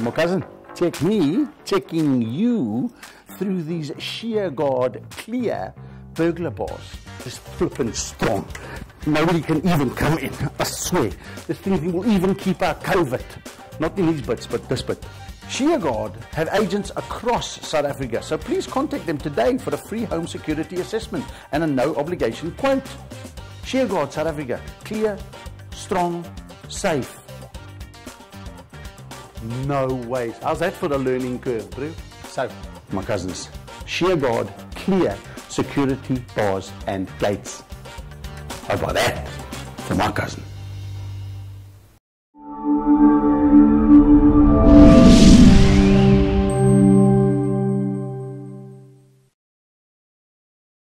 My cousin, Take me taking you through these SheerGuard clear burglar bars. Just flipping strong. Nobody can even come in. I swear. This thing will even keep our COVID. Not in these bits, but this bit. SheerGuard have agents across South Africa, so please contact them today for a free home security assessment and a no obligation quote. SheerGuard South Africa, clear, strong, safe. No ways. How's that for the learning curve, bro? So, my cousins, SheerGuard, clear, security bars and plates. How about that for my cousin?